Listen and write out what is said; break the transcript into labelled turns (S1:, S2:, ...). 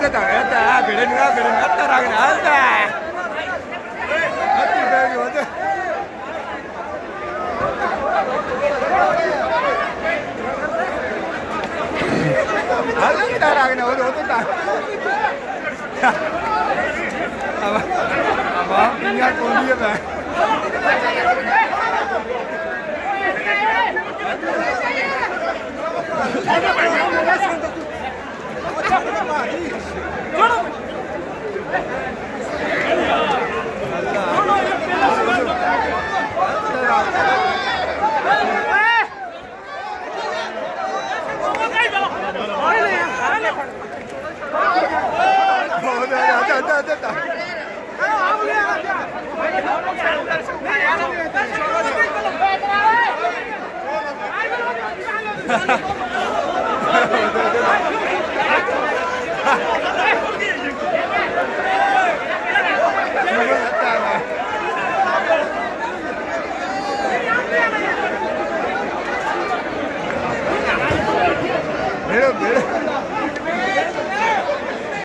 S1: ಓದತ್ತ ಹೇಳ್ತ ಬೆಳೆನ್ಗ ಬೆಳೆನ್ಗ ತರಾಗನ ಅಂತ ಹತ್ತಿ ಬೇಗ ಓದ ಅಲ್ಲ ತರಾಗನ ಓದ ಓದತ್ತ ಅವ ಅವ ಹಿಂಗ Mira, mira.